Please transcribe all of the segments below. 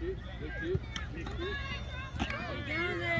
there. There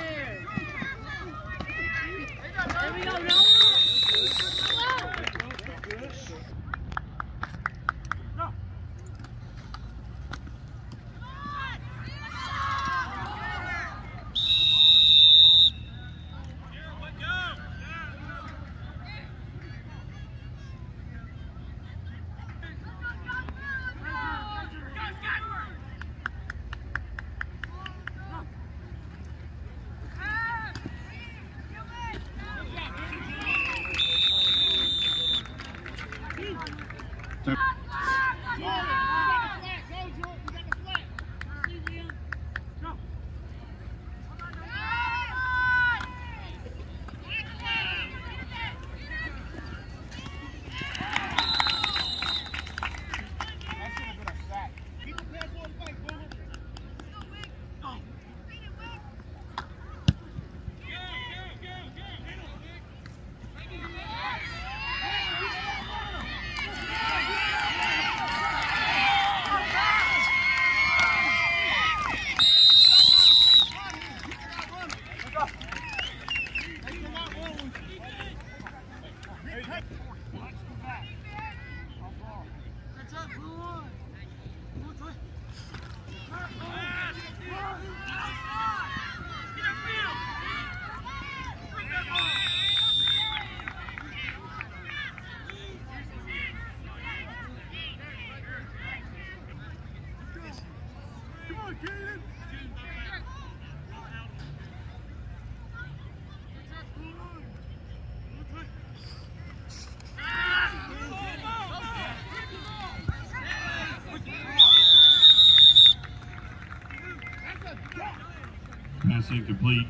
Pass incomplete.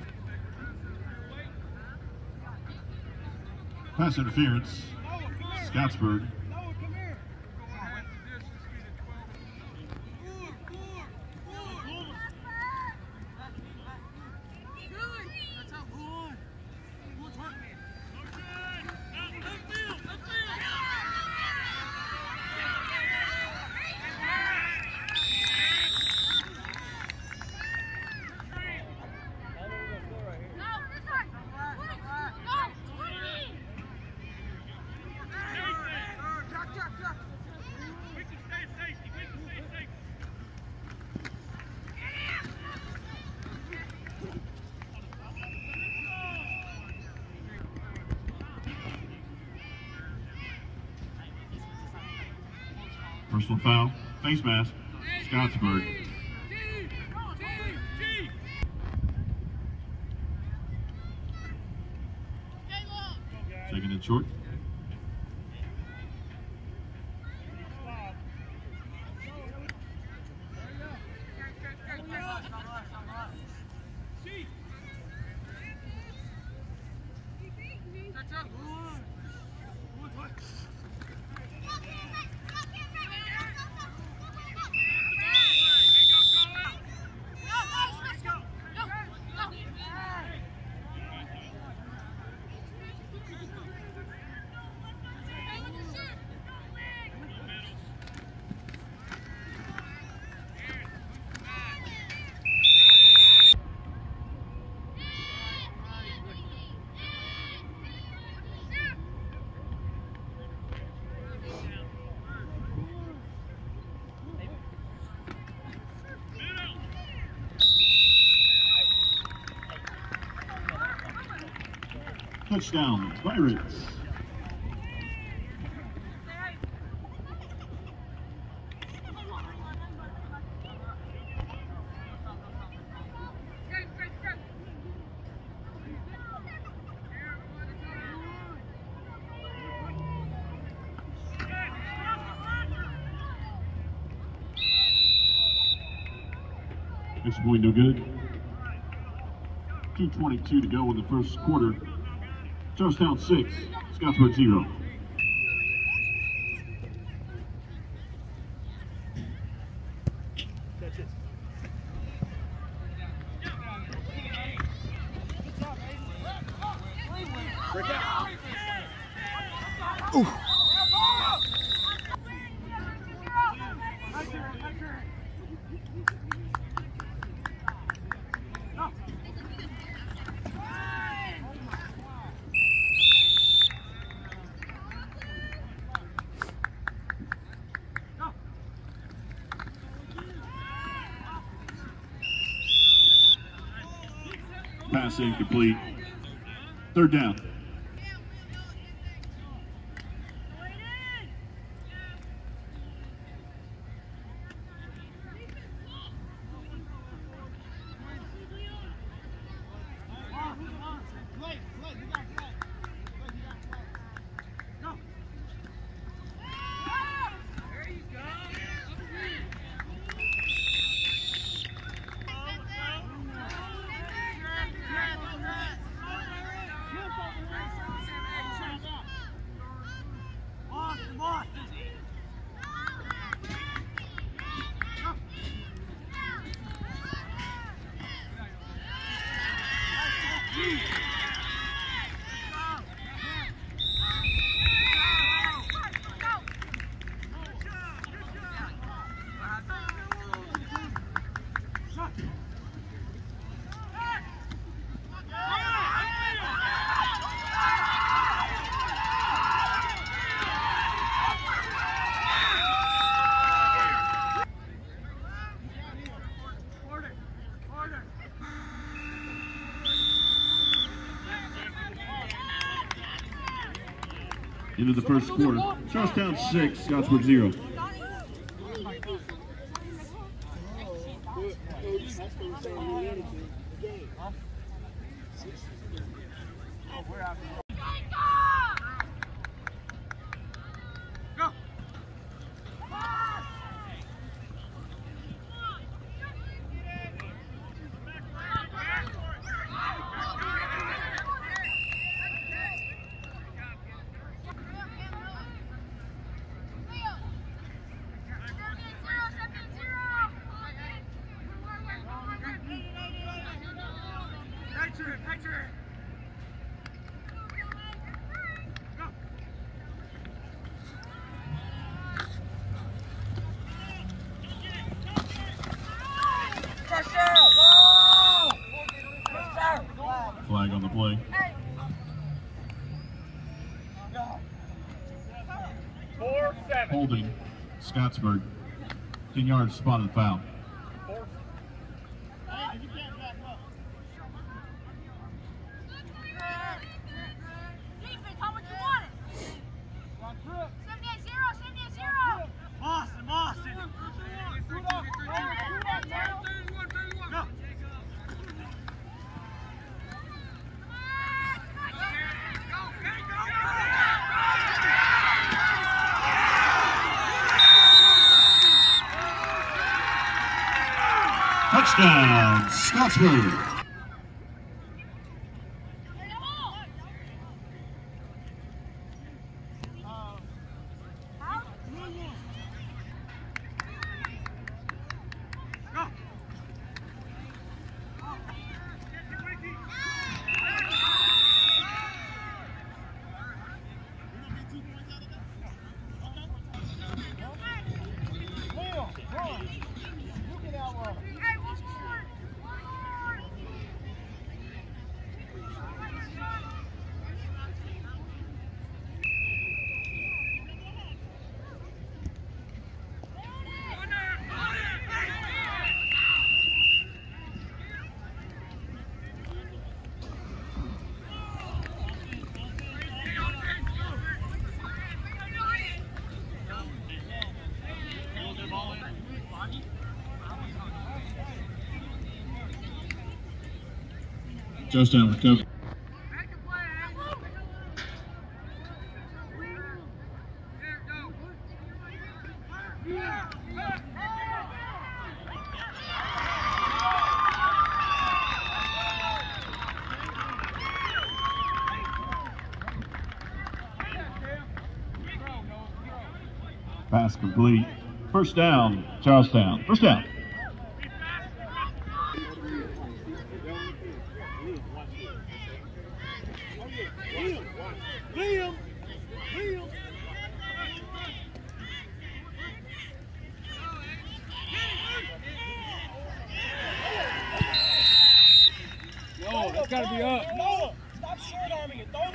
Pass interference. Scottsburg. Personal foul. Face mask. Scottsburg. Second and short. Touchdown, Pirates. Extra point no good. 2.22 to go in the first quarter. Georgetown 6, Scottsburg 0. Oof. Incomplete. Third down. Thank you. Into the first quarter. Charlestown six, Scottsburg zero. Flag on the play. Four, seven. Holding. Scottsburg. 10 yards spotted foul. Defense, how much you want it? 78 0, 78 0. Boston, Boston. Go. Touchdown, Touchdown, recovery. Pass complete. First down, Charlestown. First down. No, that's gotta be up. Noah, stop short arming it. Don't.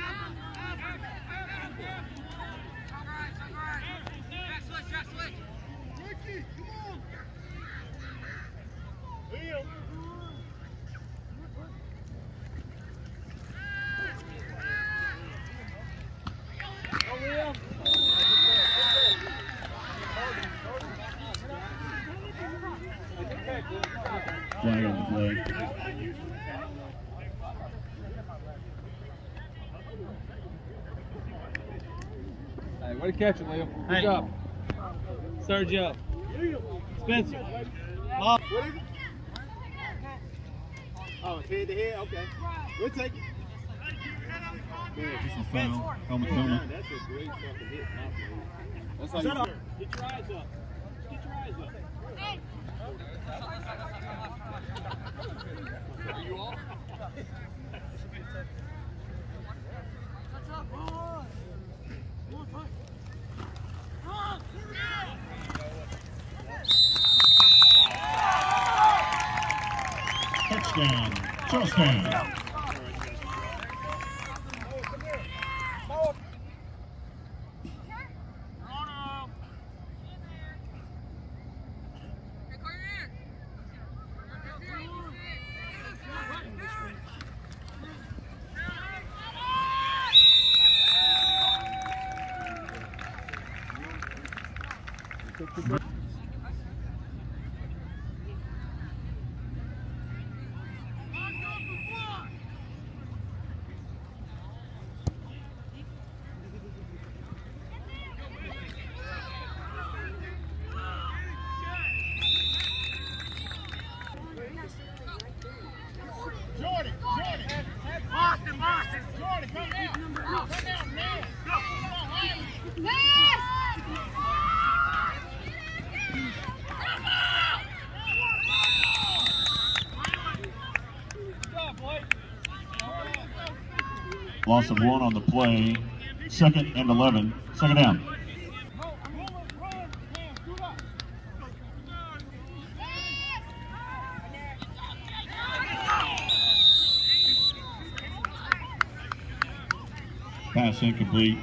Flag on the play. Hey, to catch it, Liam. Good Hey. job. Sergio. Spencer. What is it? Oh, it's head to head? Okay. We'll take it. Just a foul. Helmet, helmet. That's a great fucking hit. That's how Shut you up. Get your eyes up. Get your eyes up. Hey, Touchdown. Charlestown. Jordan, Jordan. Boston, Boston. Jordan, come down. Come down, man. Loss of one on the play. Second and 11. Second down. Pass incomplete.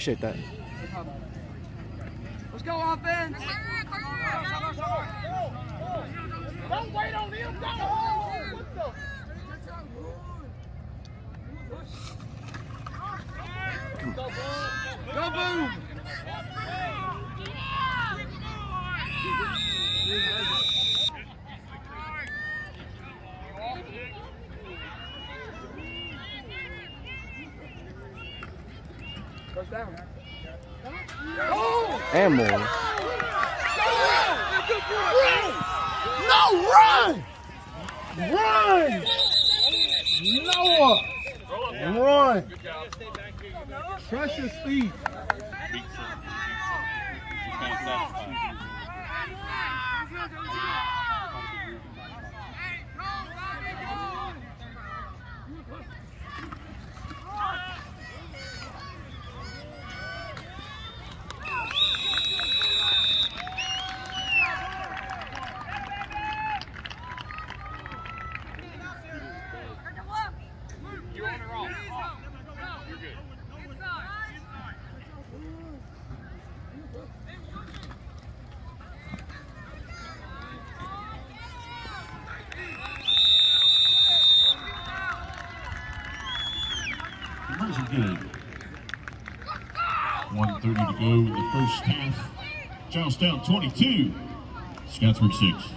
Appreciate that. Let's go, offense. And more. No, run! Run! Noah! Run! Trust your speed. You're on or off? You're good. Where's it good? 130 to go in the first half. Charlestown 22, Scottsburg 6.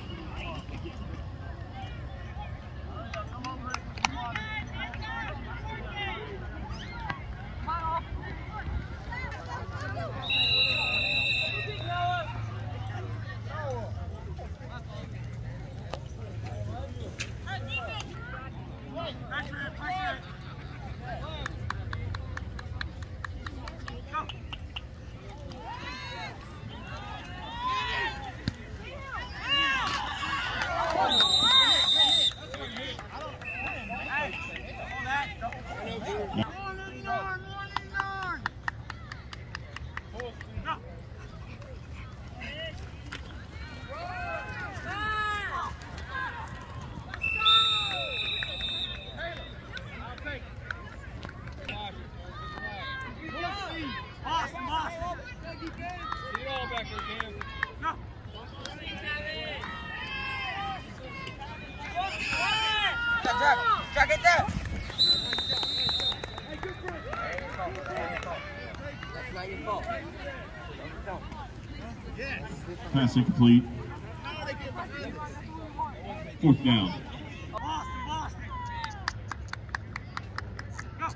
Boston, Boston. See it all back there, Cam. Go. Jack, Jack, Jack, get there. That's not your fault. Pass incomplete. Fourth down. Boston, Boston. Go.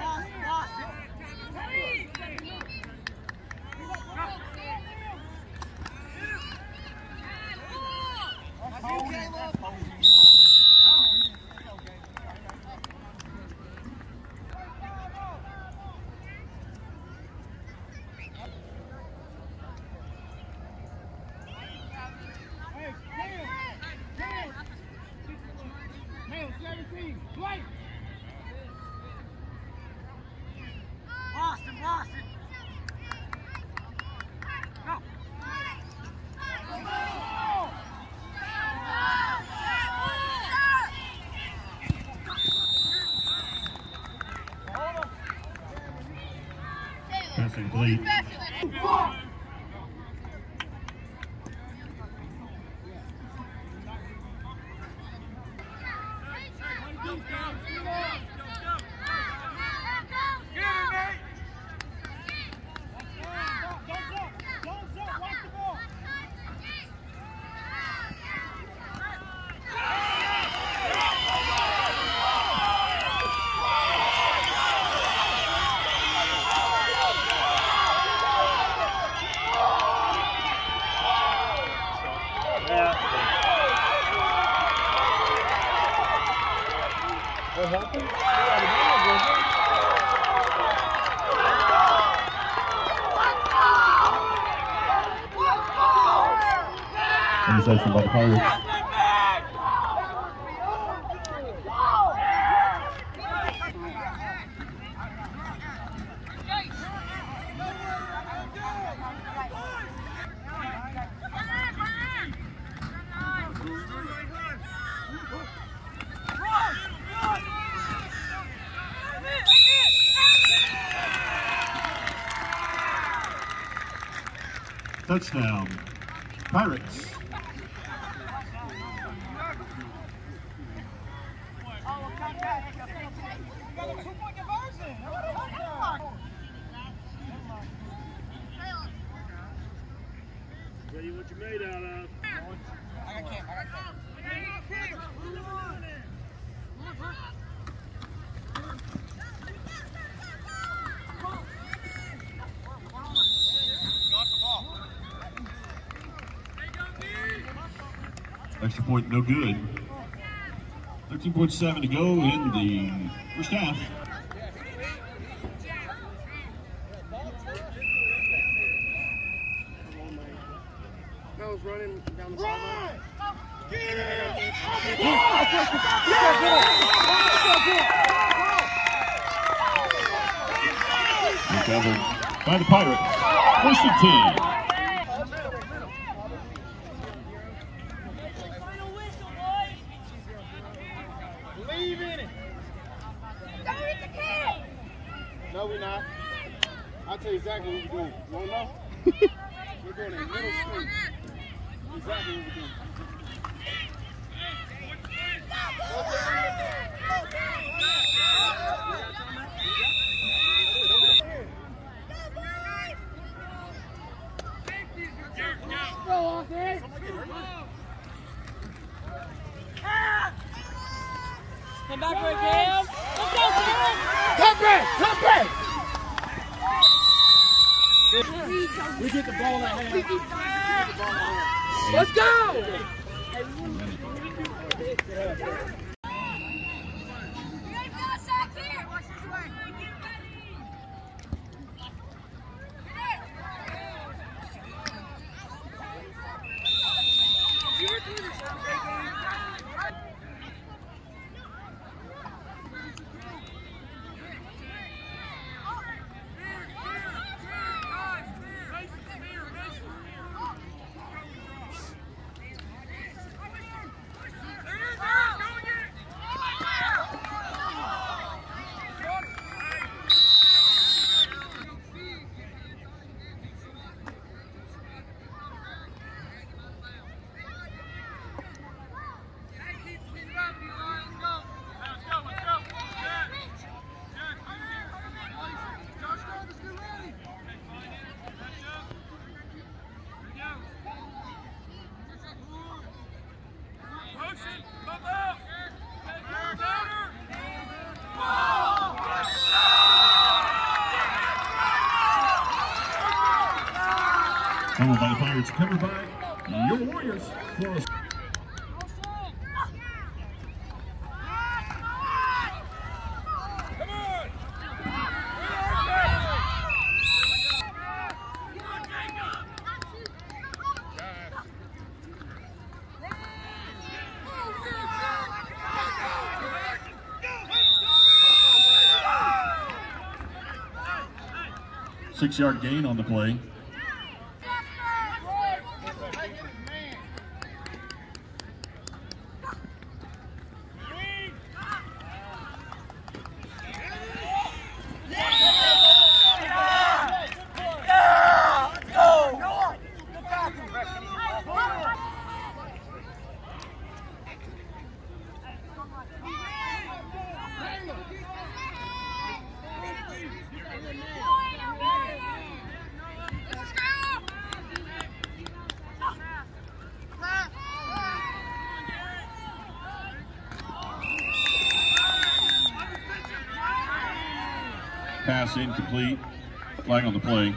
Boston, Boston. Hey, Cam! Cam! Cam, 17, Blake! Boston, Boston. Go. Pass incomplete. Don't jump! Don't jump! Watch the ball! Interception by the Pirates. Touchdown. Pirates. Ready what you made out of. I got Cam, I got. Extra point, no good. 13.7 to go in the first half. Followed by the Pirates, covered by your Warriors. Cross. Six yard gain on the play. Pass incomplete. Flag on the play.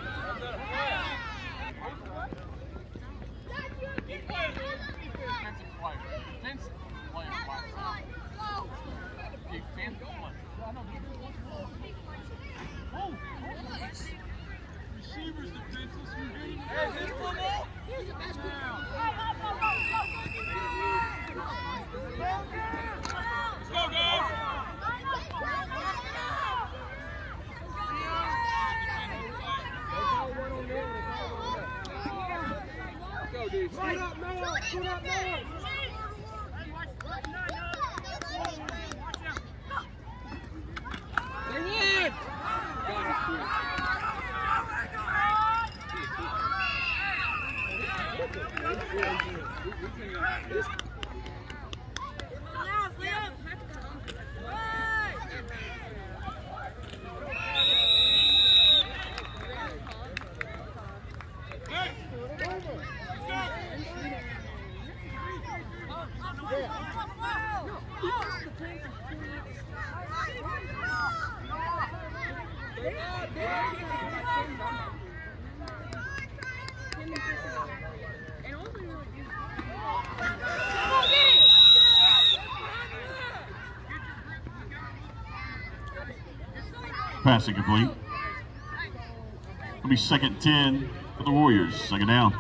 Pass incomplete. It'll be second 10 for the Warriors. Second down.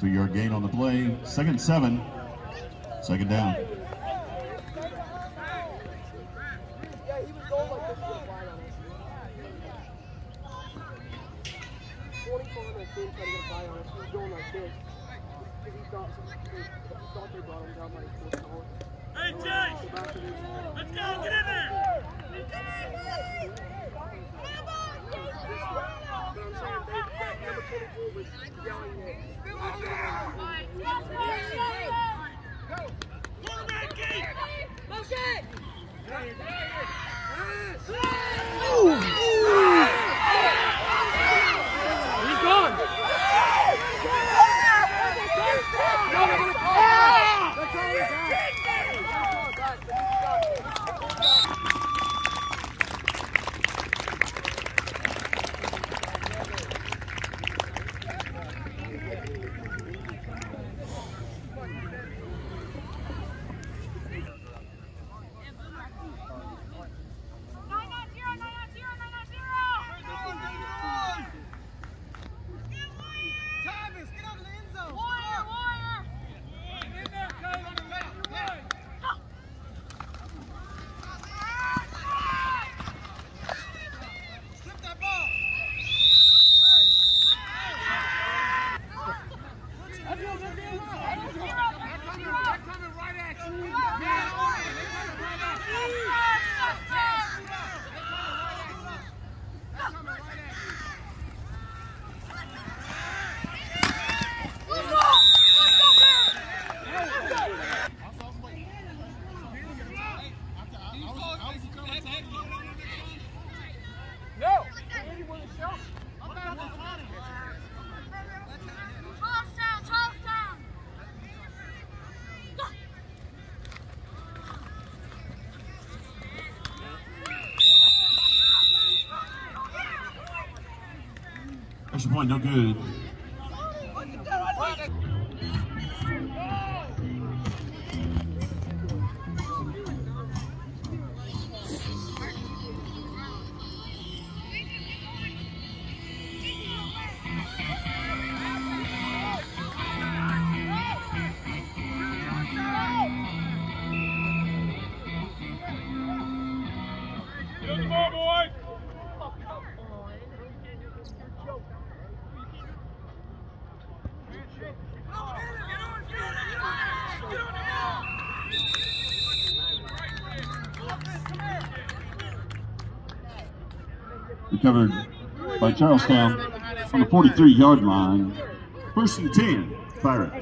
Two-yard gain on the play. Second seven. Second down. no good. covered by Charlestown on the 43-yard line. First and 10, Pirates.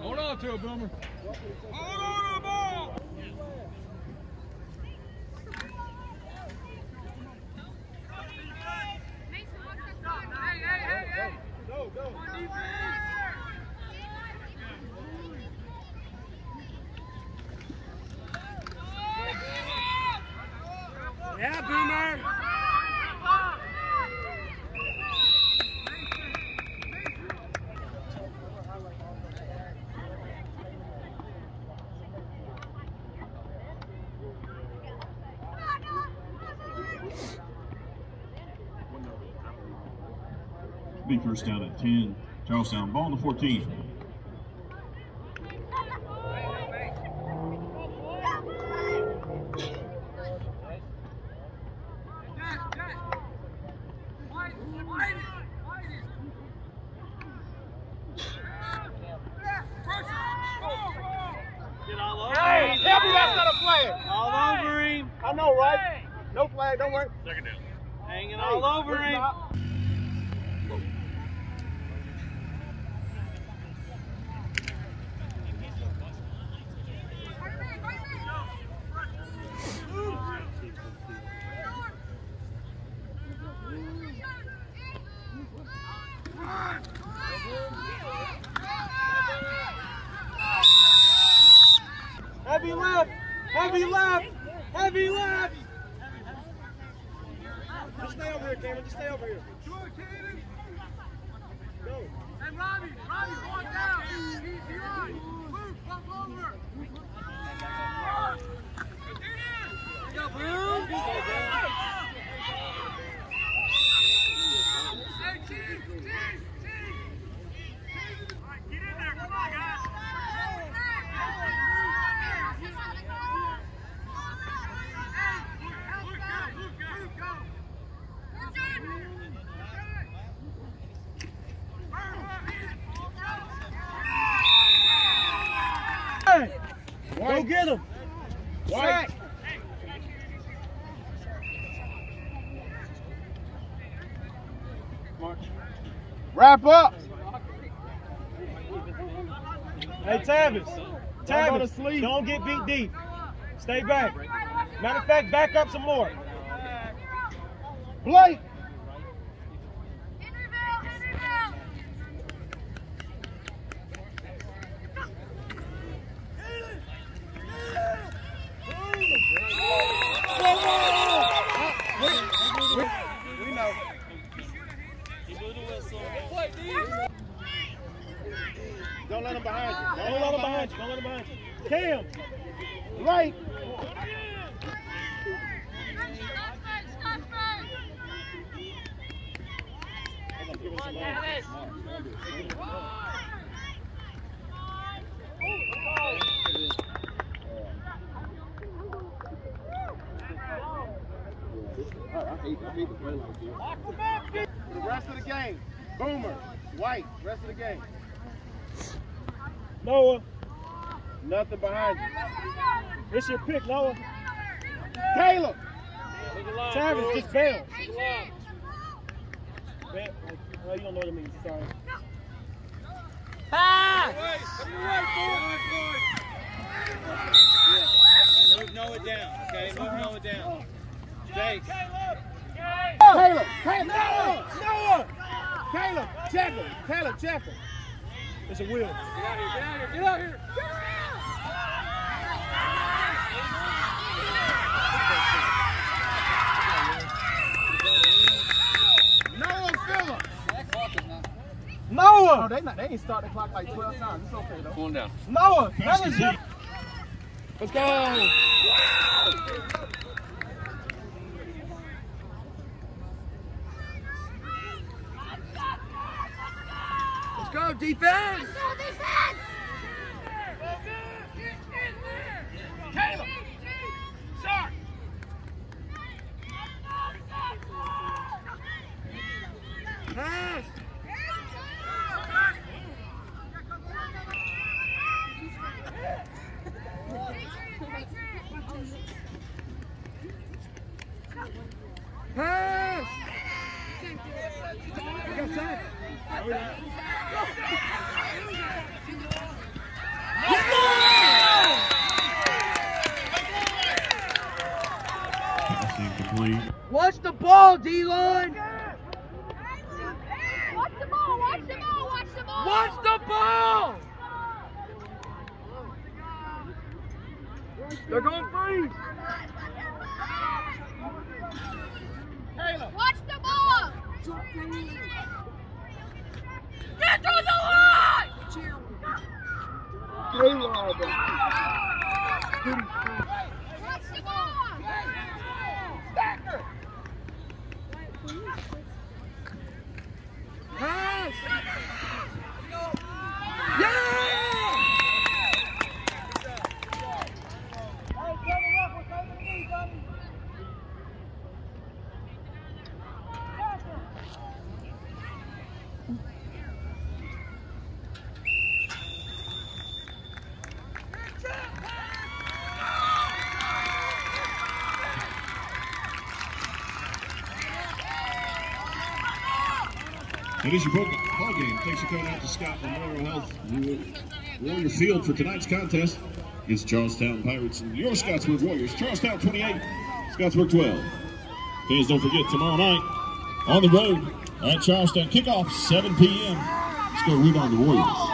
Hold on to it, Boomer. Boomer. Be first down at 10. Charlestown ball the 14. Tell me that's not a flag. All over him. I know, right? No flag, don't worry. Second down. Hanging Hey, all over listen him. up. Heavy left. Heavy left. Heavy left. Just stay over here, Cameron. Just stay over here. Go. Hey, Robbie, Robbie, going down. He's behind. Move, bump over. Go, Boom. Hey, Chief, Chief, Chief. All right, get in there. Come on, guys. Hey, Luke, go, Luke, go, Luke, go. Go get him. White. March. Wrap up. Hey, Tavis. Tavis, don't get beat deep. Stay back. Matter of fact, back up some more. Blake. We know. Don't let him behind you. Don't let him behind you. Don't let him behind you. Cam. Right. For the rest of the game. Boomer. White. Rest of the game. Noah, Nothing behind you. it's your pick, Noah. Caleb. Tavis, just bail. Bail. Oh, you don't know what it means. Sorry. Move Noah down, okay? Move Noah down. Jake. Caleb. Caleb. Noah. Noah. Caleb. Check him. Caleb, check him. It's a wheel. Get out here, get out here, get out here. Noah Phillips. Noah! Oh, they not. They ain't start the clock like 12 times. It's okay though. Cool down. Noah! That was your Let's go. Defense! Let's go, defense. Caleb. Sharp. Pass. Pass. We got time. incomplete. Watch the ball, D-line. Watch the ball, watch the ball, watch the ball. Watch the ball. They're going freeze. Watch the ball. Get to the line. Watch the ball. Pass. That is your ball, game. Thanks for coming out to Scott Memorial Health Warrior Field for tonight's contest. It's Charlestown Pirates and your Scottsburg Warriors. Charlestown 28, Scottsburg 12. Fans, don't forget tomorrow night on the road at Charleston. Kickoff 7 p.m. Let's go rebound the Warriors.